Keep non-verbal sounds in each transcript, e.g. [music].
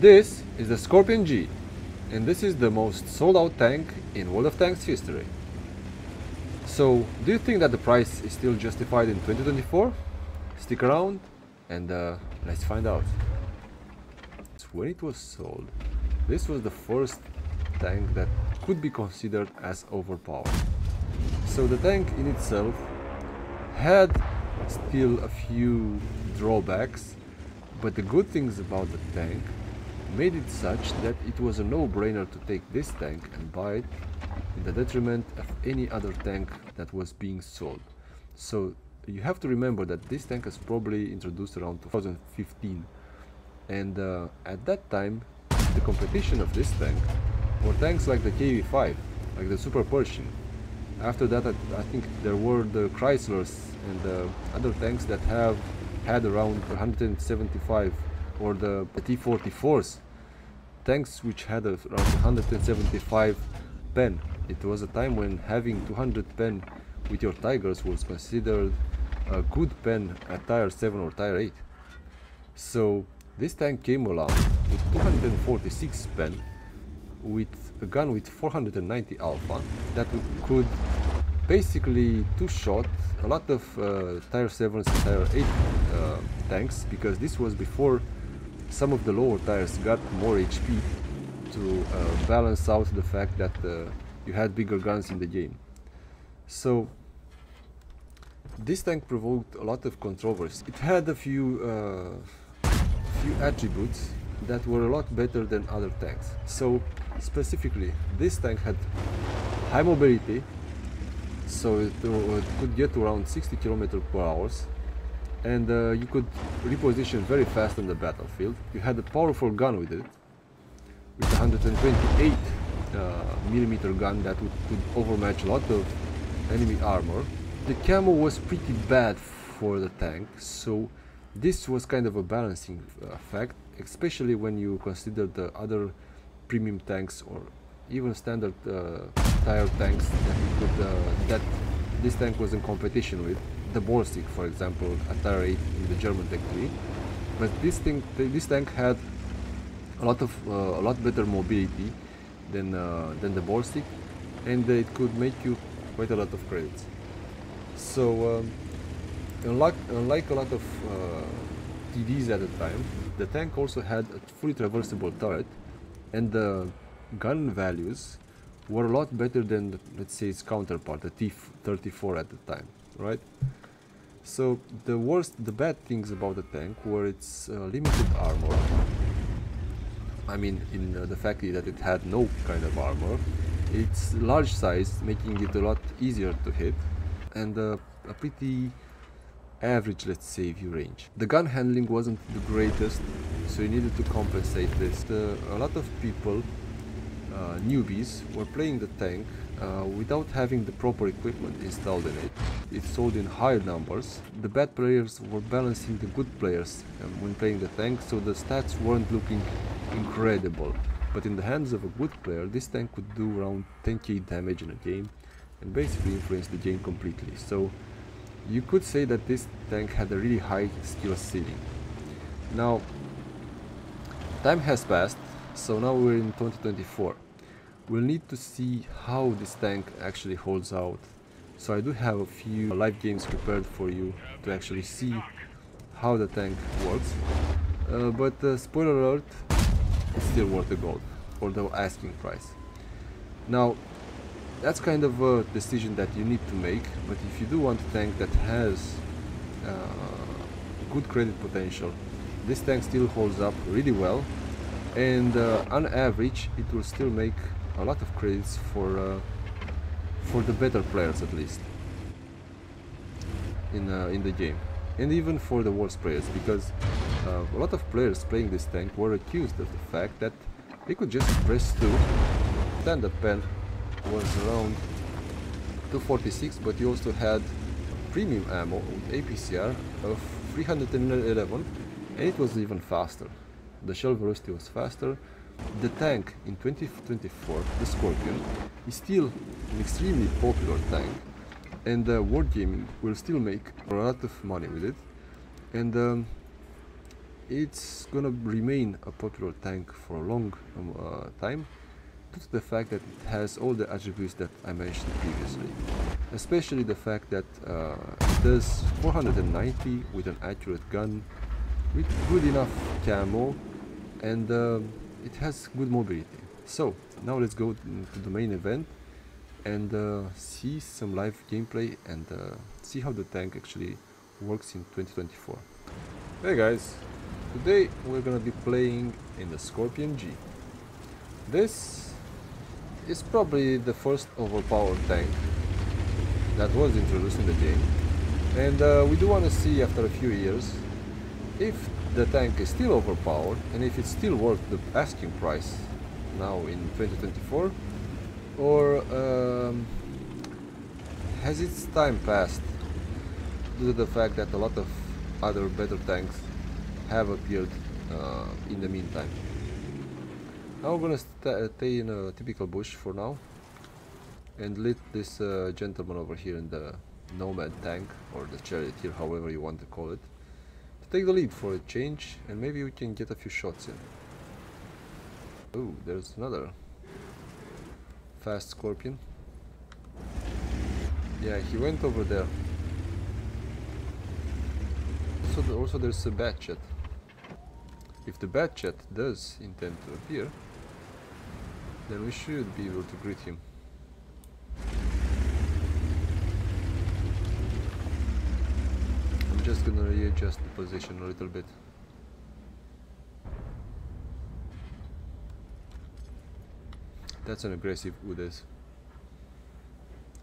This is the Skorpion G, and this is the most sold out tank in World of Tanks history. So, do you think that the price is still justified in 2024? Stick around and uh, let's find out. When it was sold, this was the first tank that could be considered as overpowered. So the tank in itself had still a few drawbacks, but the good things about the tank made it such that it was a no-brainer to take this tank and buy it in the detriment of any other tank that was being sold. So you have to remember that this tank was probably introduced around 2015 and uh, at that time the competition of this tank were tanks like the KV-5, like the Super Pershing. After that I, I think there were the Chryslers and the other tanks that have had around 175 or the T-44s tanks which had around 175 pen. It was a time when having 200 pen with your Tigers was considered a good pen at tier 7 or tier 8. So this tank came along with 246 pen with a gun with 490 alpha that could basically two-shot a lot of uh, tier 7s and tier 8 uh, tanks because this was before some of the lower tiers got more HP to uh, balance out the fact that uh, you had bigger guns in the game. So this tank provoked a lot of controversy. It had a few, uh, few attributes that were a lot better than other tanks. So specifically, this tank had high mobility, so it, uh, it could get around 60 km per hour and uh, you could reposition very fast on the battlefield. You had a powerful gun with it, with 128 uh, millimeter gun that would, could overmatch a lot of enemy armor. The camo was pretty bad for the tank, so this was kind of a balancing effect, especially when you consider the other premium tanks or even standard uh, tier tanks that, could, uh, that this tank was in competition with the Baltic, for example, at tier 8 in the German Tech 3. But this thing, this tank had a lot of uh, a lot better mobility than uh, than the Baltic, and it could make you quite a lot of credits. So, um, unlike unlike a lot of uh, TDs at the time, the tank also had a fully traversable turret, and the gun values were a lot better than let's say its counterpart, the T-34 at the time, right? So the worst, the bad things about the tank were its uh, limited armor. I mean, in uh, the fact that it had no kind of armor, its large size making it a lot easier to hit, and uh, a pretty average, let's say, view range. The gun handling wasn't the greatest, so you needed to compensate this. A lot of people, uh, newbies, were playing the tank uh, without having the proper equipment installed in it. It sold in higher numbers. The bad players were balancing the good players um, when playing the tank, so the stats weren't looking incredible. But in the hands of a good player, this tank could do around 10k damage in a game and basically influence the game completely. So you could say that this tank had a really high skill ceiling. Now, time has passed, so now we're in 2024 We'll need to see how this tank actually holds out. So I do have a few live games prepared for you to actually see how the tank works. Uh, but uh, spoiler alert, it's still worth the gold, or the asking price. Now, that's kind of a decision that you need to make, but if you do want a tank that has uh, good credit potential, this tank still holds up really well, and uh, on average, it will still make a lot of credits for uh, for the better players at least in uh, in the game. And even for the worst players because uh, a lot of players playing this tank were accused of the fact that they could just press 2 then the pen was around 246 but you also had premium ammo with APCR of 311 and it was even faster. The shell velocity was faster the tank in 2024, the Skorpion, is still an extremely popular tank and uh, Wargaming will still make a lot of money with it and um, it's gonna remain a popular tank for a long um, uh, time due to the fact that it has all the attributes that I mentioned previously. Especially the fact that uh, it does 490 with an accurate gun, with good enough camo, and um, it has good mobility. So, now let's go to the main event and uh, see some live gameplay and uh, see how the tank actually works in 2024. Hey guys, today we're gonna be playing in the Skorpion G. This is probably the first overpowered tank that was introduced in the game and uh, we do want to see after a few years if the tank is still overpowered and if it's still worth the asking price now in 2024 or um, has its time passed due to the fact that a lot of other better tanks have appeared uh, in the meantime. Now we're gonna st stay in a typical bush for now and let this uh, gentleman over here in the nomad tank or the charioteer however you want to call it take the lead for a change and maybe we can get a few shots in. Oh, there's another fast skorpion. Yeah, he went over there. Also, also there's a bat chat. If the bat chat does intend to appear, then we should be able to greet him. I'm just gonna the position a little bit. That's an aggressive Udes.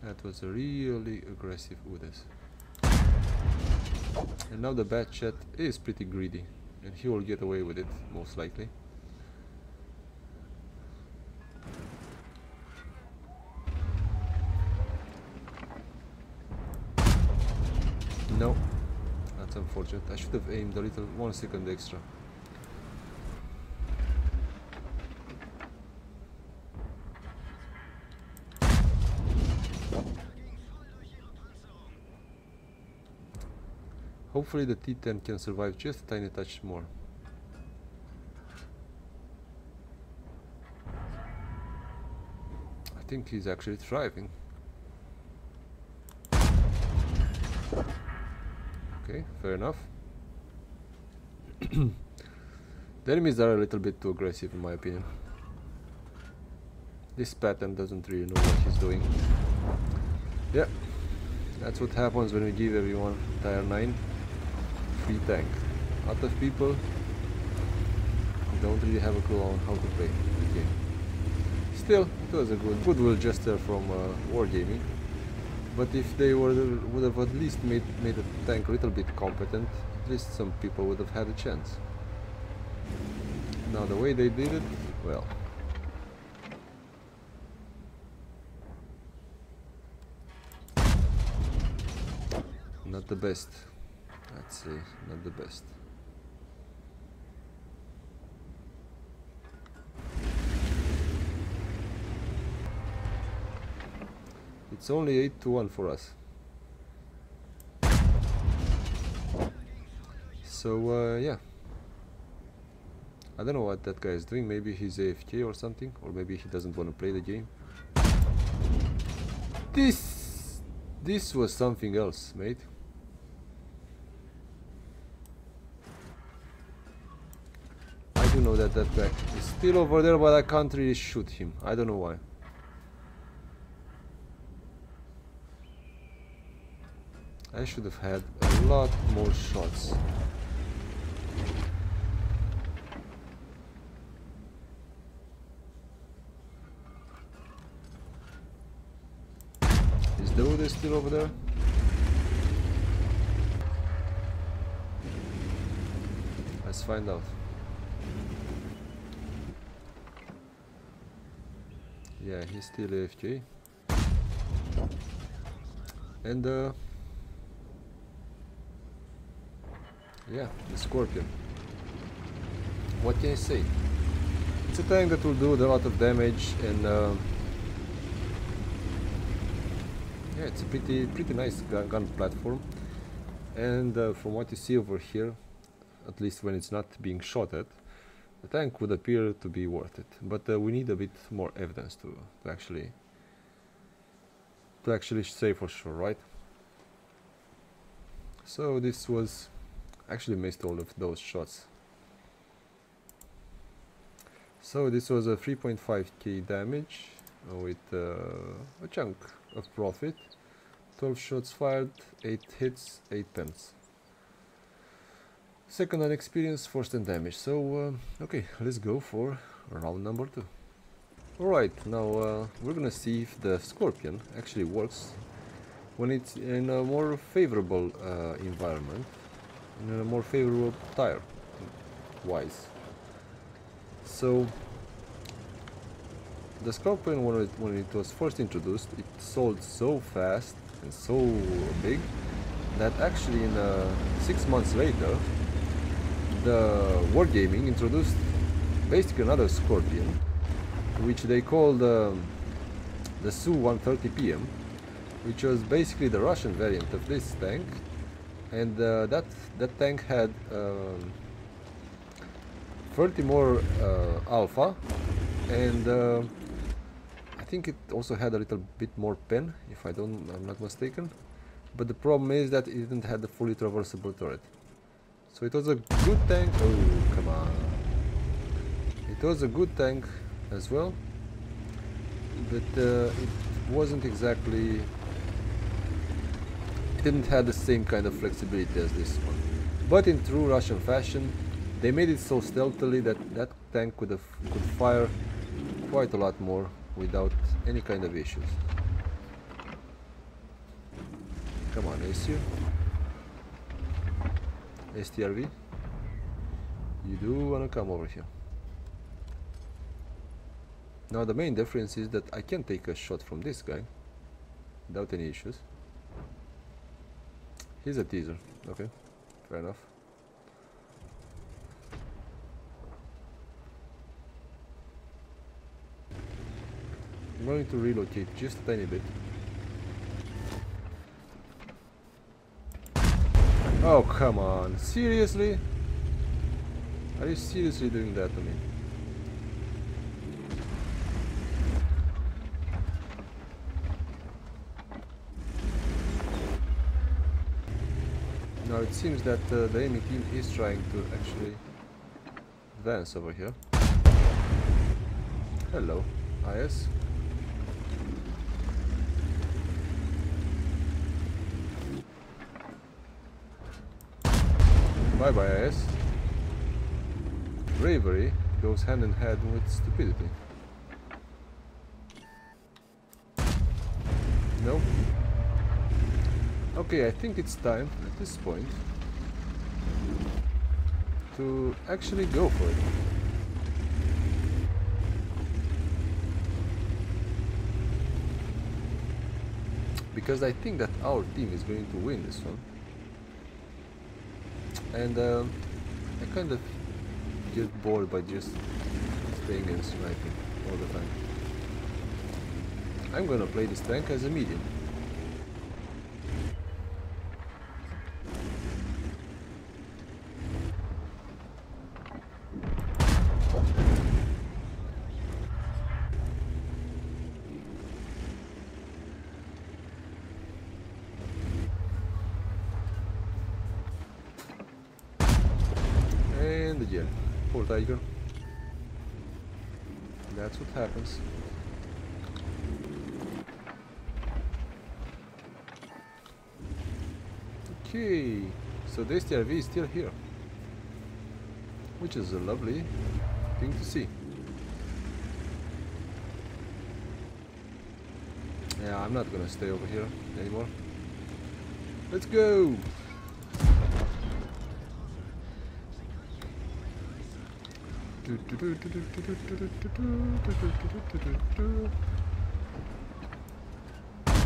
That was a really aggressive Udes. And now the bat chat is pretty greedy and he will get away with it most likely. No, that's unfortunate. I should have aimed a little one second extra. Hopefully the T10 can survive just a tiny touch more. I think he's actually thriving. Okay, fair enough. [clears throat] the enemies are a little bit too aggressive in my opinion. This pattern doesn't really know what he's doing. Yeah, that's what happens when we give everyone tier 9 free tank. A lot of people don't really have a clue on how to play the game. Still, it was a good goodwill gesture from uh, Wargaming. But if they were would have at least made made the tank a little bit competent, at least some people would have had a chance. Now the way they did it, well. Not the best. I'd say not the best. It's only 8 to 1 for us. So, uh, yeah. I don't know what that guy is doing. Maybe he's AFK or something. Or maybe he doesn't want to play the game. This... This was something else, mate. I do know that that guy is still over there, but I can't really shoot him. I don't know why. I should have had a lot more shots. Is the Udes still over there? Let's find out. Yeah, he's still AFK. And uh, yeah, the Skorpion. What can I say? It's a tank that will do a lot of damage and uh, yeah, it's a pretty pretty nice gun, gun platform. And uh, from what you see over here, at least when it's not being shot at, the tank would appear to be worth it. But uh, we need a bit more evidence to, to actually to actually say for sure, right? So this was actually missed all of those shots. So this was a 3.5k damage with uh, a chunk of profit. 12 shots fired, 8 hits, 8 pens. Second on experience, first on damage. So, uh, okay, let's go for round number 2. Alright, now uh, we're gonna see if the Skorpion actually works when it's in a more favorable uh, environment, in a more favorable tier wise. So the Skorpion when it, when it was first introduced it sold so fast and so big that actually in uh, six months later the Wargaming introduced basically another Skorpion which they called um, the Su-130 PM which was basically the Russian variant of this tank and uh, that that tank had um, 30 more uh, alpha. And uh, I think it also had a little bit more pen if I don't I'm not mistaken. But the problem is that it didn't have the fully traversable turret. So it was a good tank. Oh come on. It was a good tank as well. But uh, it wasn't exactly didn't have the same kind of flexibility as this one. But in true Russian fashion they made it so stealthily that that tank could have could fire quite a lot more without any kind of issues. Come on ACU STRV you do wanna come over here. Now the main difference is that I can take a shot from this guy without any issues. He's a teaser, okay, fair enough. I'm going to relocate just a tiny bit. Oh, come on. Seriously? Are you seriously doing that to me? It seems that uh, the enemy team is trying to actually advance over here. Hello, IS. Bye bye IS. Bravery goes hand in hand with stupidity. No? Okay, I think it's time at this point to actually go for it. Because I think that our team is going to win this one. And uh, I kind of get bored by just staying and sniping all the time. I'm gonna play this tank as a medium. Poor tiger. That's what happens. Okay, so the STRV is still here. Which is a lovely thing to see. Yeah, I'm not gonna stay over here anymore. Let's go!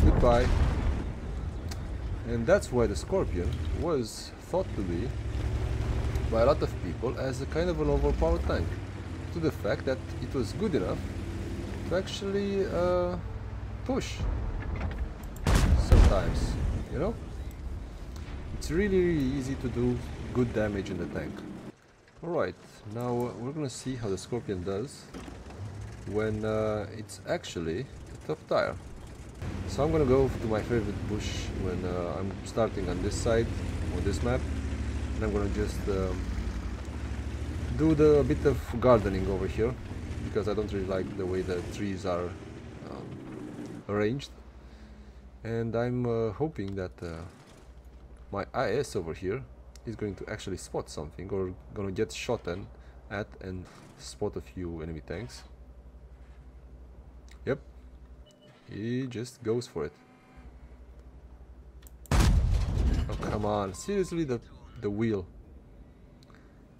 Goodbye. And that's why the Skorpion was thought to be by a lot of people as a kind of an overpowered tank to the fact that it was good enough to actually uh, push sometimes, you know? It's really, really easy to do good damage in the tank. Alright, now we're gonna see how the Skorpion does when uh, it's actually the top tier. So I'm gonna go to my favorite bush when uh, I'm starting on this side, on this map, and I'm gonna just um, do the bit of gardening over here because I don't really like the way the trees are um, arranged and I'm uh, hoping that uh, my IS over here is going to actually spot something or gonna get shot at and spot a few enemy tanks. Yep, he just goes for it. Oh come on, seriously the, the wheel.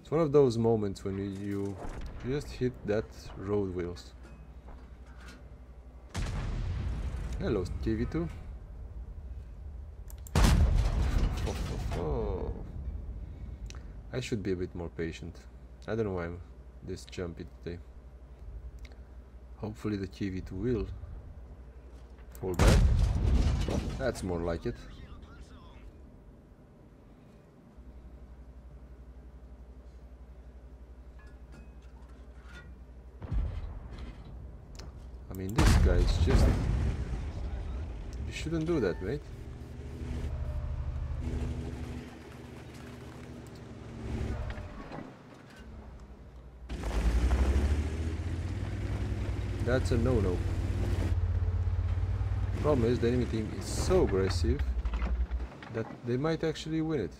It's one of those moments when you, just hit that road wheels. Hello KV2. Oh. I should be a bit more patient. I don't know why I'm this jumpy today. Hopefully the KV2 will fall back. That's more like it. I mean, this guy is just... You shouldn't do that, mate. That's a no-no. Problem is the enemy team is so aggressive that they might actually win it.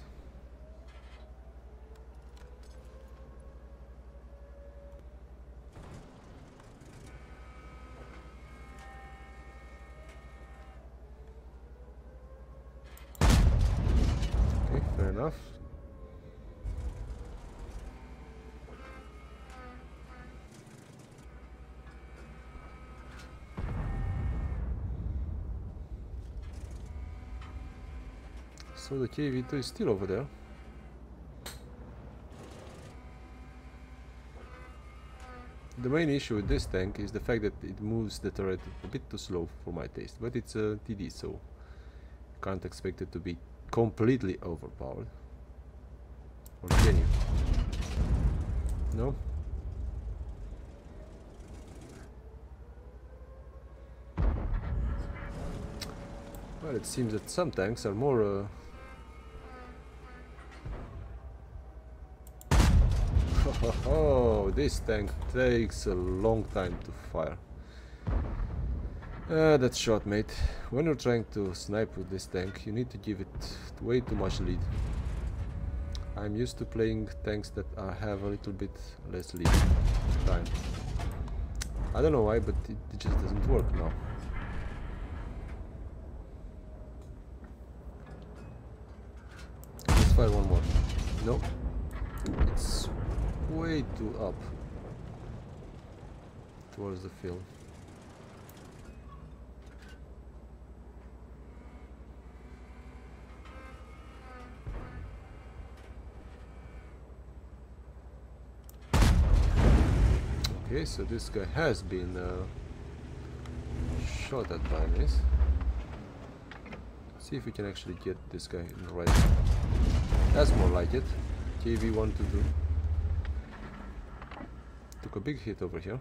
Okay, fair enough. The KV2 is still over there. The main issue with this tank is the fact that it moves the turret a bit too slow for my taste, but it's a TD so can't expect it to be completely overpowered. Or can you? No? Well, it seems that some tanks are more uh, Oh, this tank takes a long time to fire. Uh, that's shot, mate. When you're trying to snipe with this tank, you need to give it way too much lead. I'm used to playing tanks that have a little bit less lead time. I don't know why, but it, it just doesn't work now. Let's fire one more. Nope. It's way too up towards the field. Okay, so this guy has been uh, shot at by this. See if we can actually get this guy in the right. That's more like it. KV1 to do. A big hit over here.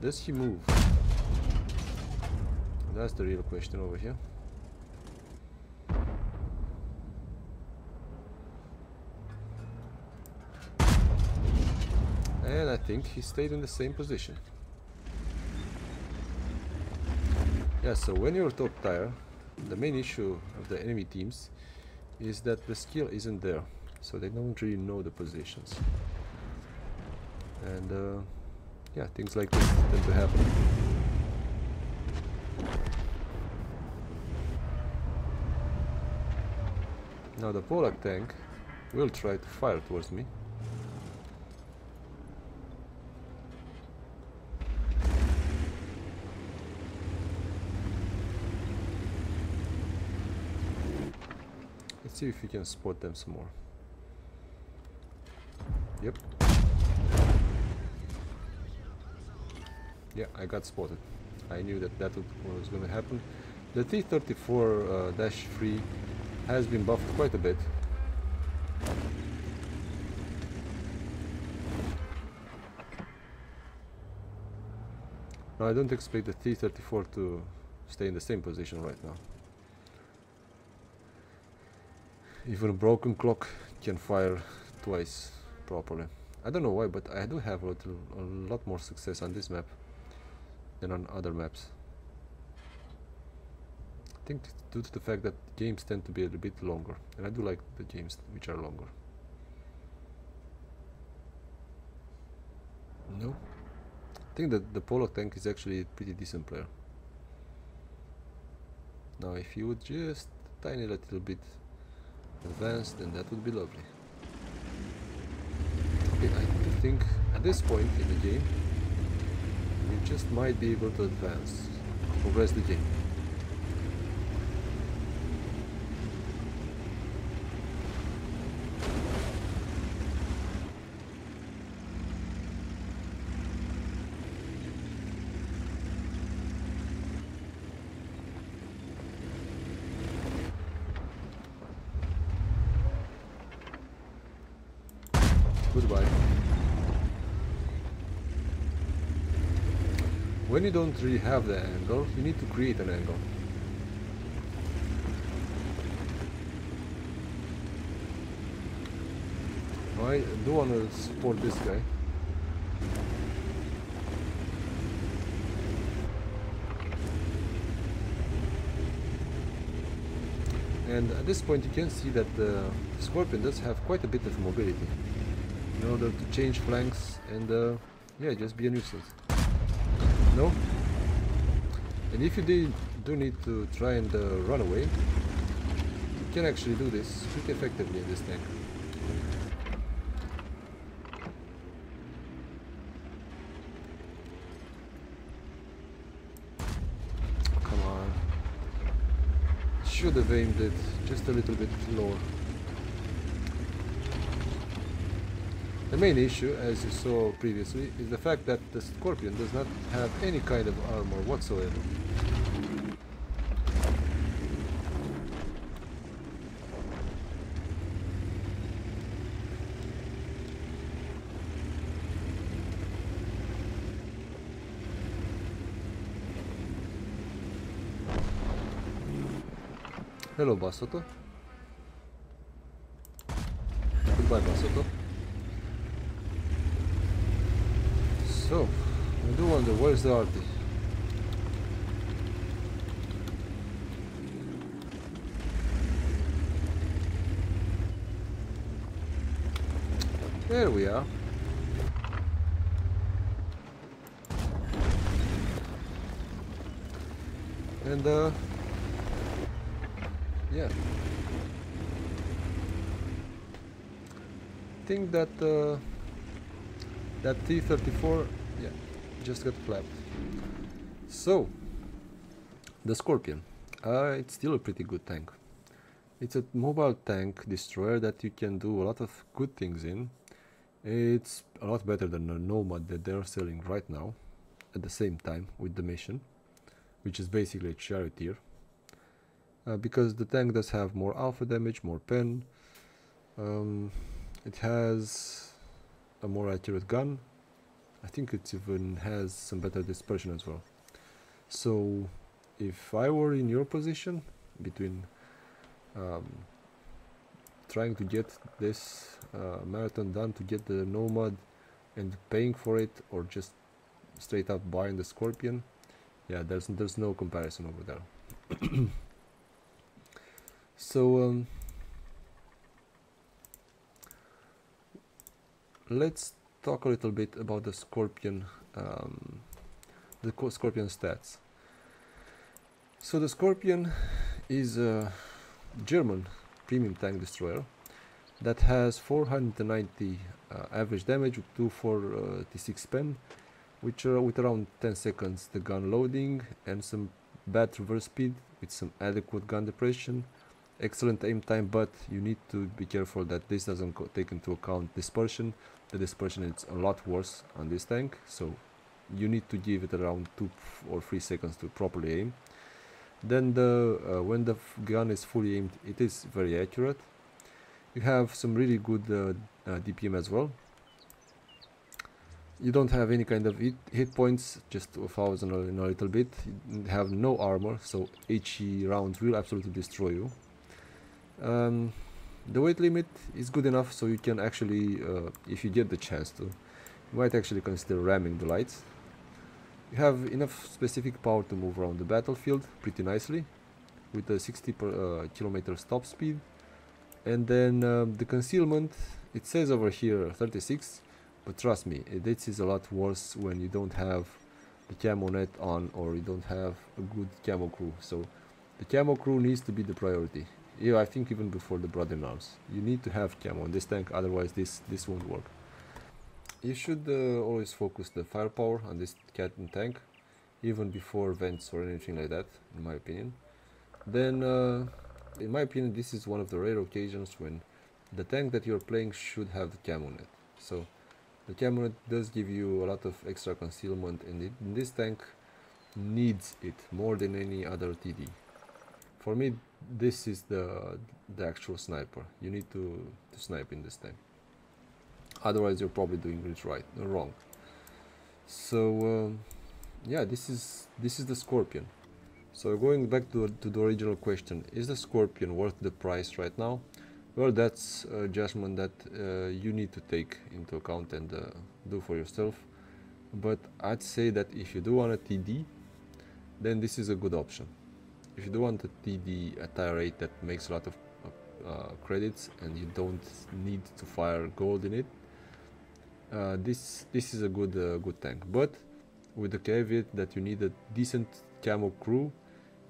Does he move? That's the real question over here. And I think he stayed in the same position. Yeah, so when you're top tier, the main issue of the enemy teams is that the skill isn't there. So they don't really know the positions and uh, yeah things like this tend to happen. Now the Polak tank will try to fire towards me. Let's see if we can spot them some more. Yep Yeah, I got spotted. I knew that that was going to happen. The T-34-3 uh, has been buffed quite a bit. Now I don't expect the T-34 to stay in the same position right now. Even a broken clock can fire twice properly. I don't know why, but I do have a, little, a lot more success on this map than on other maps. I think due to the fact that games tend to be a little bit longer, and I do like the games which are longer. No? I think that the Pollock tank is actually a pretty decent player. Now if you would just tiny little bit advance, then that would be lovely. Okay, I think at this point in the game, you just might be able to advance, progress the game. Goodbye. When you don't really have the angle, you need to create an angle. I do want to support this guy. And at this point you can see that the Skorpion does have quite a bit of mobility in order to change flanks and uh, yeah just be a nuisance no? And if you did, do need to try and uh, run away you can actually do this pretty effectively in this tank. Come on. Should have aimed it just a little bit lower The main issue, as you saw previously, is the fact that the Skorpion does not have any kind of armor whatsoever. Hello, Basotto. Goodbye, Basotto. So, I do wonder, where's the artist? There we are. And uh yeah. think that uh that T34 yeah, just got clapped. So, the Skorpion. Uh, it's still a pretty good tank. It's a mobile tank destroyer that you can do a lot of good things in. It's a lot better than the Nomad that they're selling right now at the same time with the mission, which is basically a charioteer. Uh, because the tank does have more alpha damage, more pen. Um, it has a more accurate gun, I think it even has some better dispersion as well. So if I were in your position between um, trying to get this uh, marathon done to get the Nomad and paying for it or just straight up buying the Skorpion, yeah, there's there's no comparison over there. [coughs] so um, let's talk a little bit about the Skorpion, um, the Skorpion stats. So the Skorpion is a German premium tank destroyer that has 490 uh, average damage with 246 pen, which are with around 10 seconds the gun loading and some bad reverse speed with some adequate gun depression excellent aim time but you need to be careful that this doesn't take into account dispersion. The dispersion is a lot worse on this tank so you need to give it around two or three seconds to properly aim. Then the uh, when the gun is fully aimed it is very accurate. You have some really good uh, uh, DPM as well. You don't have any kind of hit, hit points just a thousand in a little bit. You have no armor so HE rounds will absolutely destroy you um, the weight limit is good enough so you can actually uh, if you get the chance to you might actually consider ramming the lights. You have enough specific power to move around the battlefield pretty nicely with a 60 per, uh, kilometer stop speed. And then um, the concealment it says over here 36 but trust me this is a lot worse when you don't have the camo net on or you don't have a good camo crew. So the camo crew needs to be the priority yeah i think even before the brother arms you need to have camo in this tank otherwise this this won't work. You should uh, always focus the firepower on this Catton tank even before vents or anything like that in my opinion. Then uh, in my opinion this is one of the rare occasions when the tank that you're playing should have the camo net. So the camo does give you a lot of extra concealment and it, this tank needs it more than any other TD for me this is the the actual sniper. You need to, to snipe in this tank otherwise you're probably doing it right or wrong. So um, yeah this is this is the skorpion. So going back to, to the original question is the skorpion worth the price right now? Well that's a judgment that uh, you need to take into account and uh, do for yourself. But i'd say that if you do want a td then this is a good option if you do want a td a tier rate that makes a lot of uh, credits and you don't need to fire gold in it uh, this this is a good uh, good tank. But with the caveat that you need a decent camo crew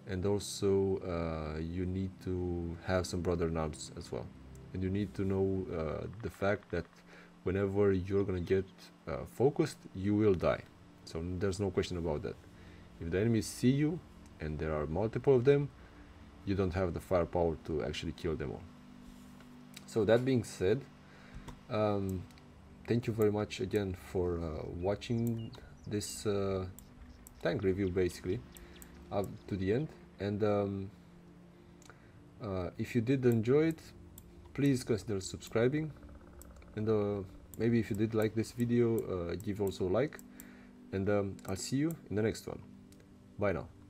and also uh, you need to have some brother arms as well. And you need to know uh, the fact that whenever you're gonna get uh, focused you will die. So there's no question about that. If the enemies see you and there are multiple of them you don't have the firepower to actually kill them all. So that being said um, thank you very much again for uh, watching this uh, tank review basically up to the end. And um, uh, if you did enjoy it please consider subscribing. And uh, maybe if you did like this video uh, give also a like. And um, I'll see you in the next one. Bye now